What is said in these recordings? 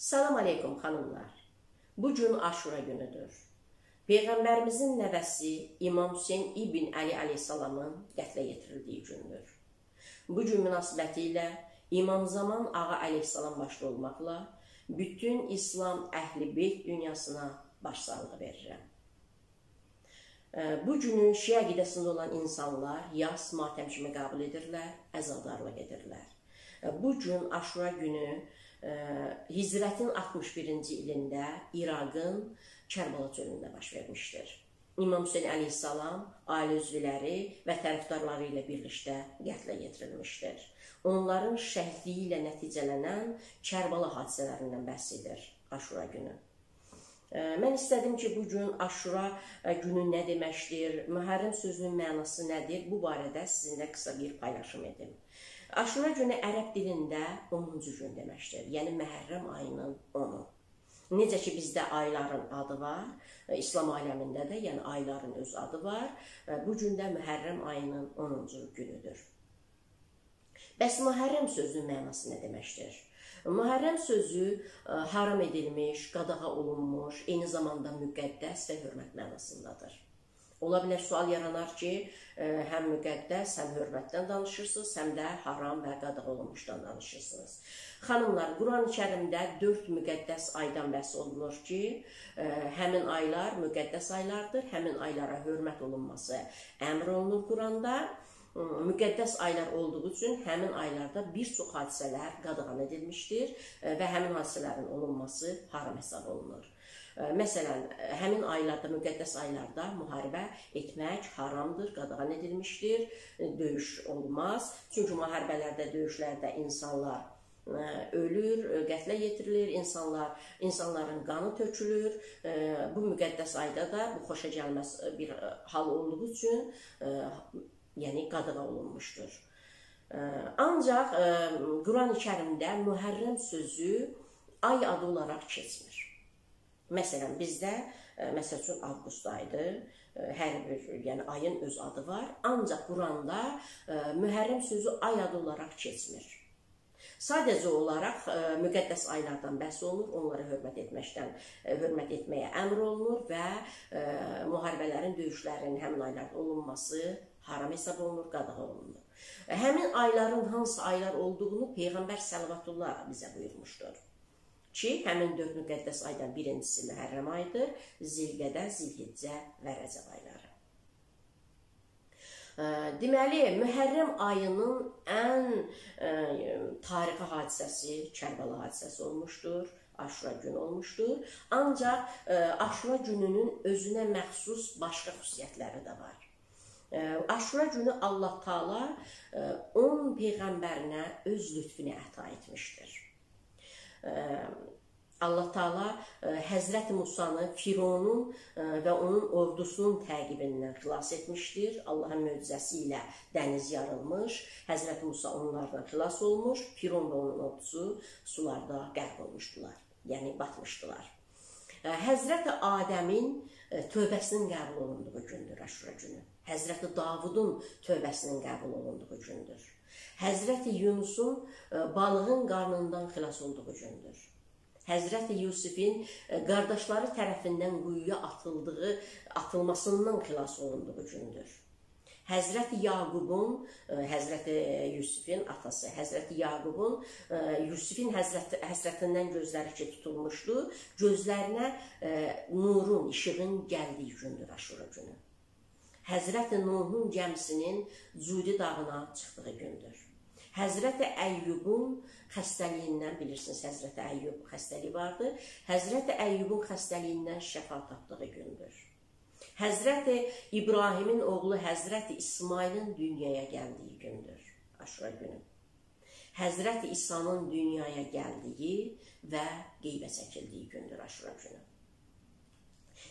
Salam aleykum xanımlar. Bu gün Aşura günüdür. Peyğəmbərimizin nəvəsi İmam Hüseyn ibn Əli əleyhissalamın qətlə yetirildiyi gündür. Bu gün münasibətilə İmam Zaman Ağa əleyhissalam başda olmaqla bütün İslam əhli beyt dünyasına başsağlığı verirəm. Bu günü Şiə qidəsində olan insanlar yas matəm kimi qəbul edirlər, əzadarlıq edirlər. Bu gün Aşura günü Hicrətin 61-ci ilində İraqın Kərbala çölündə baş vermişdir. İmam Hüseyn əleyhissalam ailə üzvləri və tərəfdarları ilə birlikdə qətlə yetirilmişdir. Onların şəhidliyi ilə nəticələnən Kərbala hadisələrindən bəhs edir Aşura günü. Mən istədim ki, bu gün Aşura günü nə deməkdir, Mühərrəm sözünün mənası nədir, bu barədə sizinlə qısa bir paylaşım edim. Aşura günü ərəb dilində 10-cu gün deməkdir. Yəni Məhərrəm ayının 10-u. Necə ki bizdə ayların adı var, e, İslam aləmində də, yəni ayların öz adı var. E, bu gün də Məhərrəm ayının 10-cu günüdür. Bəs Məhərrəm sözünün mənası nə deməkdir? Mühərrəm sözü e, haram edilmiş, qadağa olunmuş, eyni zamanda müqəddəs və hörmət mənasındadır. Ola bilər sual yaranar ki, e, həm müqəddəs, həm hörmətdən danışırsınız, həm də haram və qadağan olunmuşdan danışırsınız. Xanımlar, Quran-Kərimdə 4 müqəddəs aydan bəhs olunur ki, e, həmin aylar müqəddəs aylardır, həmin aylara hörmət olunması əmr olunur Quranda müqəddəs aylar olduğu üçün həmin aylarda bir çox hadisələr qadağan edilmişdir e, və həmin hadisələrin olunması haram hesab olunur. Məsələn, həmin aylarda, müqəddəs aylarda müharibə etmək haramdır, qadağan edilmişdir, döyüş olmaz. Çünki müharibələrdə, döyüşlərdə insanlar ölür, qətlə yetirilir, insanlar, insanların qanı tökülür. Bu müqəddəs ayda da bu xoşa gəlməz bir hal olduğu üçün, yəni qadağan olunmuşdur. Ancaq Quran-Kərimdə Mühərrəm sözü ay adı olaraq keçmir. Məsələn, bizdə e, məsəl üçün avqust ayıdır. E, hər bir, yəni ayın öz adı var. Ancaq Quranda e, Mühərrəm sözü ay adı olaraq keçmir. Sadəcə olaraq müqəddəs aylardan bəhs olunur, onlara hörmət etməkdən, hörmət etməyə əmr olunur və müharibələrin, döyüşlərin həmin aylarda olunması haram hesab olunur, qadağan olunur. Həmin ayların hansı aylar olduğunu Peyğəmbər səlvatullah bizə buyurmuşdur ki, həmin dörd müqəddəs aydan birincisi Məhərrəm ayıdır, Zilqədə, Zilhiccə və Rəcəb ayları. Deməli, Məhərrəm ayının ən ə, tarixi hadisəsi Kərbəla hadisəsi olmuşdur. Aşura günü olmuşdur. Ancaq ə, Aşura gününün özünə məxsus başqa xüsusiyyətləri də var. Aşura günü Allah Taala 10 peyğəmbərinə öz lütfünü əta etmişdir. Allah Taala Həzrət Musanı Fironun və onun ordusunun təqibindən xilas etmişdir. Allahın möcüzəsi ilə dəniz yarılmış, Həzrət Musa onlardan xilas olmuş, Firon və onun ordusu sularda qərq olmuşdular, yəni batmışdılar. Həzrət Adəmin tövbəsinin qəbul olunduğu gündür Əşura günü. Həzrət Davudun tövbəsinin qəbul olunduğu gündür. Həzrəti Yunusun e, balığın qarnından xilas olduğu gündür. Həzrəti Yusifin e, qardaşları tərəfindən quyuya atıldığı, atılmasından xilas olunduğu gündür. Həzrəti Yaqubun, e, Həzrəti Yusifin atası, Həzrəti Yaqubun Yusifin həzrət, həsrətindən gözləri ki tutulmuşdu. Gözlərinə nurun, işığın gəldiyi gündür Aşura günü. Həzrəti Nuhun gəmisinin Cudi dağına çıxdığı gündür. Həzrəti Əyyubun xəstəliyindən bilirsiniz, Həzrəti Əyyub xəstəliyi vardı. Həzrəti Əyyubun xəstəliyindən şəfa tapdığı gündür. Həzrəti İbrahimin oğlu Həzrəti İsmailin dünyaya gəldiyi gündür. Aşura günü. Həzrəti İsa'nın dünyaya gəldiyi və qeybə çəkildiyi gündür Aşura günü.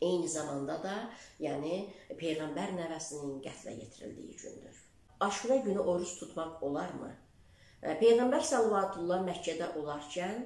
Eyni zamanda da, yəni peyğəmbər nəvəsinin qətlə yetirildiyi gündür. Aşura günü oruç tutmaq olarmı? Peyğəmbər sallallahu Məkkədə olarkən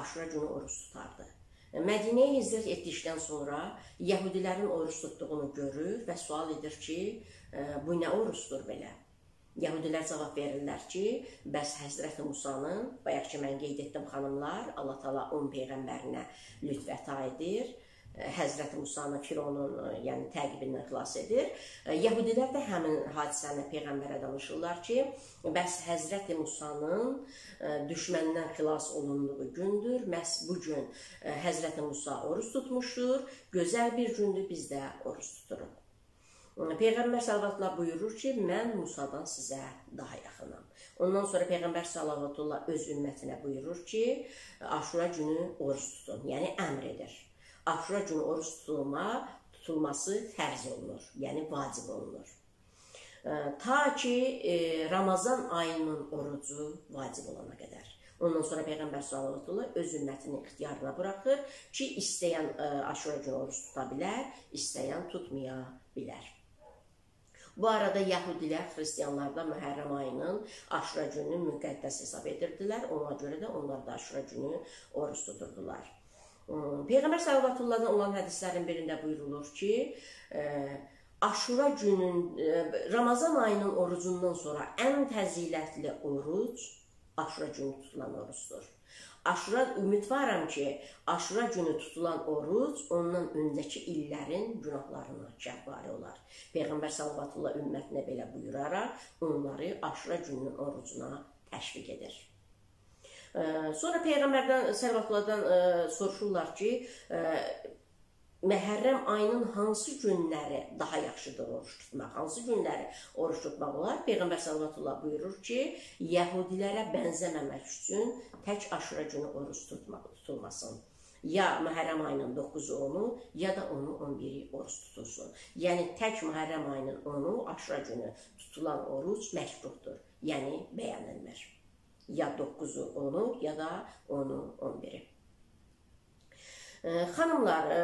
Aşura günü oruç tutardı. Mədinəyə hicrət etdikdən sonra yəhudilərin oruç tutduğunu görür və sual edir ki, bu nə oruçdur belə? Yəhudilər cavab verirlər ki, bəs Həzrəti Musanın, bayaq ki mən qeyd etdim xanımlar, Allah Taala 10 peyğəmbərinə lütf əta edir. Həzrəti Musanı Fironun, yəni təqibindən xilas edir. Yəhudilər də həmin hadisəni peyğəmbərə danışırlar ki, bəs Həzrəti Musanın düşməndən xilas olunduğu gündür. Məhz bu gün Həzrəti Musa oruç tutmuşdur. Gözəl bir gündür, biz də oruç tuturuq. Peyğəmbər sallallahu buyurur ki, mən Musadan sizə daha yaxınam. Ondan sonra Peyğəmbər sallallahu öz ümmətinə buyurur ki, Aşura günü oruç tutun, yəni əmr edir. Aşura günü oruç tutulma, tutulması fərz olunur, yəni vacib olunur. Ta ki e, Ramazan ayının orucu vacib olana qədər. Ondan sonra Peyğəmbər sallallahu öz ümmətini ixtiyarına buraxır ki, istəyən Aşura günü oruç tuta bilər, istəyən tutmaya bilər. Bu arada Yahudilər xristianlar da Məhərrəm ayının Aşura gününü müqəddəs hesab edirdilər. Ona görə də onlar da Aşura günü oruç tuturdular. Peyğəmbər sallallahu olan hədislərin birində buyurulur ki, Aşura günün Ramazan ayının orucundan sonra ən fəzilətli oruc Aşura günü tutulan orucdur. Aşura ümidvaram ki, Aşura günü tutulan oruc ondan öncəki illərin günahlarına kəffarə olar. Peyğəmbər sallallahu ümmətinə belə buyuraraq onları Aşura gününün orucuna təşviq edir. Sonra Peyğəmbərdən səlvatlardan soruşurlar ki, Məhərrəm ayının hansı günləri daha yaxşıdır oruç tutmaq, hansı günləri oruç tutmaq olar? Peyğəmbər sallallahu buyurur ki, Yəhudilərə bənzəməmək üçün tək Aşura günü oruç tutmaq tutulmasın. Ya Məhərrəm ayının 9-u onu, ya da onu 11-i oruç tutulsun. Yəni tək Məhərrəm ayının 10-u Aşura günü tutulan oruç məkruhdur. Yəni bəyənilmir ya 9-u 10-u ya da 10-u 11-i. Xanımlar, e,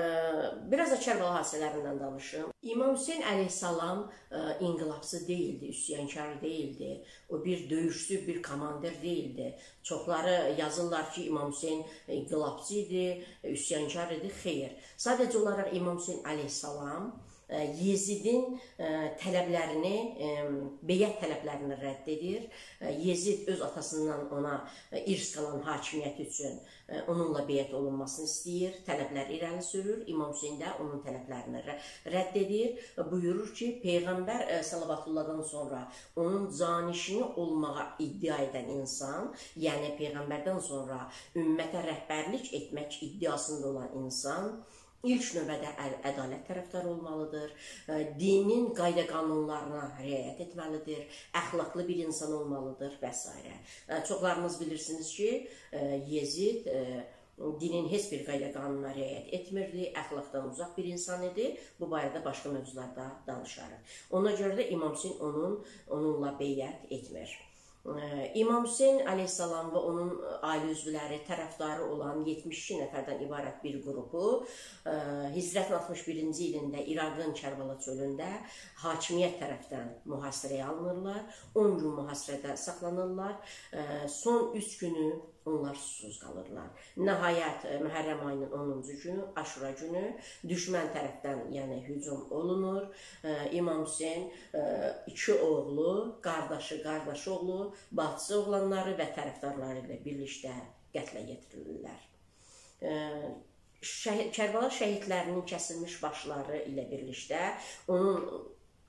biraz da Kərbəla hadisələrindən danışım. İmam Hüseyn əleyhissalam e, inqilabçı deyildi, üsyankar deyildi. O bir döyüşçü, bir komandir deyildi. Çoxları yazırlar ki, İmam Hüseyn inqilabçı idi, üsyankar idi. Xeyr. Sadəcə olaraq İmam Hüseyn əleyhissalam Yezidin tələblərini, beyət tələblərini rədd edir. Yezid öz atasından ona irs qalan hakimiyyət üçün onunla beyət olunmasını istəyir, tələblər irəli sürür. İmam Hüseyn də onun tələblərini rədd edir. Buyurur ki, Peyğəmbər sallavatullahdan sonra onun canişini olmağa iddia edən insan, yəni Peyğəmbərdən sonra ümmətə rəhbərlik etmək iddiasında olan insan, ilk növbədə ədalət tərəfdarı olmalıdır, dinin qayda qanunlarına riayət etməlidir, əxlaqlı bir insan olmalıdır və s. Çoxlarınız bilirsiniz ki, Yezid dinin heç bir qayda qanununa riayət etmirdi, əxlaqdan uzaq bir insan idi. Bu barədə başqa mövzularda danışarıq. Ona görə də İmam Hüseyn onun onunla beyət etmir. İmam Hüseyn əleyhissalam və onun ailə üzvləri, tərəfdarı olan 72 nəfərdən ibarət bir qrupu Hicrətin 61-ci ilində İraqın Kərbala çölündə hakimiyyət tərəfdən mühasirəyə alınırlar. 10 gün mühasirədə saxlanırlar. Son 3 günü onlar susuz qalırlar. Nəhayət e, Məhərrəm ayının 10-cu günü, Aşura günü düşmən tərəfdən, yəni hücum olunur. E, İmam Hüseyn e, iki oğlu, qardaşı, qardaş oğlu, bacısı oğlanları və tərəfdarları ilə birlikdə qətlə yetirilirlər. Şəhid, Kərbəla şəhidlərinin kəsilmiş başları ilə birlikdə onun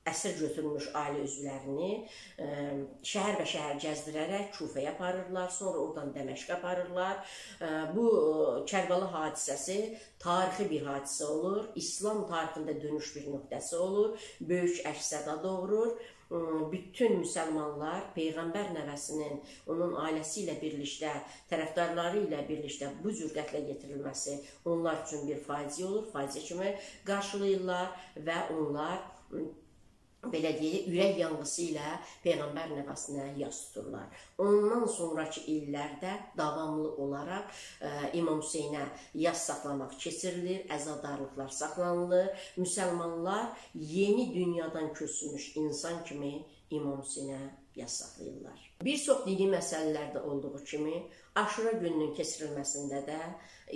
əsir götürülmüş ailə üzvlərini ə, e, şəhər və şəhər gəzdirərək Kufəyə aparırlar, sonra oradan Dəməşqə aparırlar. Ə, e, bu ə, Kərbəla hadisəsi tarixi bir hadisə olur. İslam tarixində dönüş bir nöqtəsi olur. Böyük əks-səda doğurur e, bütün müsəlmanlar peyğəmbər nəvəsinin, onun ailəsi ilə birlikdə, tərəfdarları ilə birlikdə bu cür qətlə yetirilməsi onlar üçün bir faciə olur, faciə kimi qarşılayırlar və onlar belə deyək, ürək yanğısı ilə Peyğəmbər nəvəsinə yas tuturlar. Ondan sonraki illərdə davamlı olaraq ə, e, İmam Hüseynə yas saxlamaq keçirilir, əzadarlıqlar saxlanılır. Müsəlmanlar yeni dünyadan köçmüş insan kimi İmam Hüseynə yas saxlayırlar. Bir çox dini məsələlərdə olduğu kimi Aşura gününün keçirilməsində də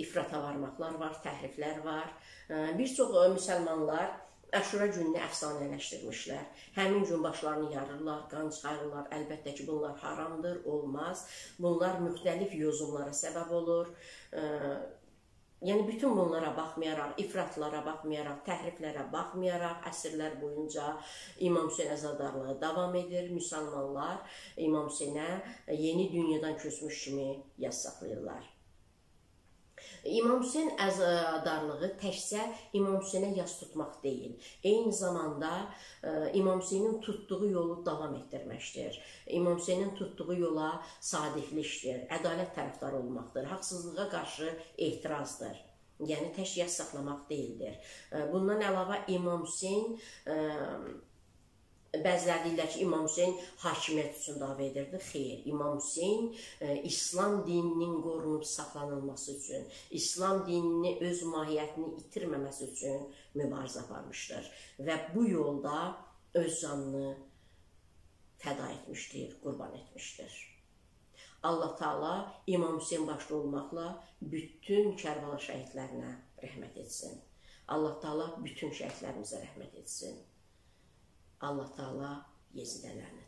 ifrata varmaqlar var, təhriflər var. E, bir çox müsəlmanlar Əşura gününü əfsanələşdirmişlər. Həmin gün başlarını yarırlar, qan çıxarırlar. Əlbəttə ki, bunlar haramdır, olmaz. Bunlar müxtəlif yozumlara səbəb olur. Yəni bütün bunlara baxmayaraq, ifratlara baxmayaraq, təhriflərə baxmayaraq, əsrlər boyunca İmam Hüseyn əzadarlığı davam edir. Müsəlmanlar İmam Hüseynə yeni dünyadan köçmüş kimi yas saxlayırlar. İmam Hüseyn əzadarlığı təkcə İmam Hüseynə yas tutmaq deyil. Eyni zamanda e, İmam Hüseynin tutduğu yolu davam etdirməkdir. İmam Hüseynin tutduğu yola sadiqlikdir, ədalət tərəfdarı olmaqdır, haqsızlığa qarşı etirazdır. Yəni tək yas saxlamaq deyildir. E, bundan əlavə İmam Hüseyn e, Bəziləri deyirlər ki, İmam Hüseyn hakimiyyət üçün dava edirdi. Xeyr, İmam Hüseyn e, İslam dininin qorunub saxlanılması üçün, İslam dinini öz mahiyyətini itirməməsi üçün mübarizə aparmışdır və bu yolda öz canını fəda etmişdir, qurban etmişdir. Allah Taala İmam Hüseyn başda olmaqla bütün Kərbala şəhidlərinə rəhmət etsin. Allah Taala bütün şəhidlərimizə rəhmət etsin. Allah Taala Yezidə lənət